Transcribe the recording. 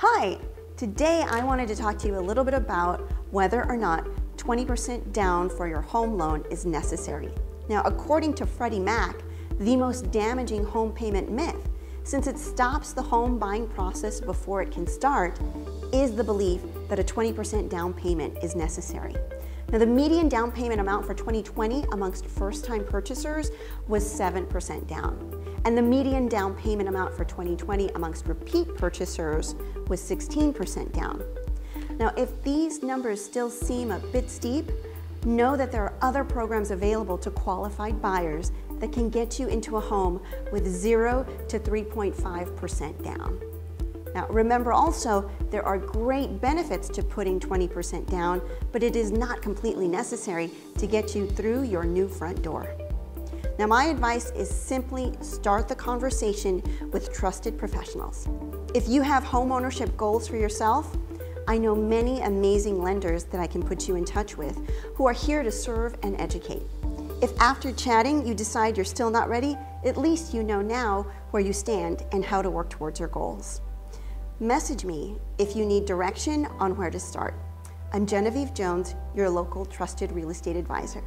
Hi, today I wanted to talk to you a little bit about whether or not 20% down for your home loan is necessary. Now, according to Freddie Mac, the most damaging home payment myth, since it stops the home buying process before it can start, is the belief that a 20% down payment is necessary. Now, the median down payment amount for 2020 amongst first-time purchasers was 7% down. And the median down payment amount for 2020 amongst repeat purchasers was 16% down. Now, if these numbers still seem a bit steep, know that there are other programs available to qualified buyers that can get you into a home with 0 to 3.5% down. Now, remember also, there are great benefits to putting 20% down, but it is not completely necessary to get you through your new front door. Now, my advice is simply start the conversation with trusted professionals. If you have home ownership goals for yourself, I know many amazing lenders that I can put you in touch with who are here to serve and educate. If after chatting you decide you're still not ready, at least you know now where you stand and how to work towards your goals. Message me if you need direction on where to start. I'm Genevieve Jones, your local trusted real estate advisor.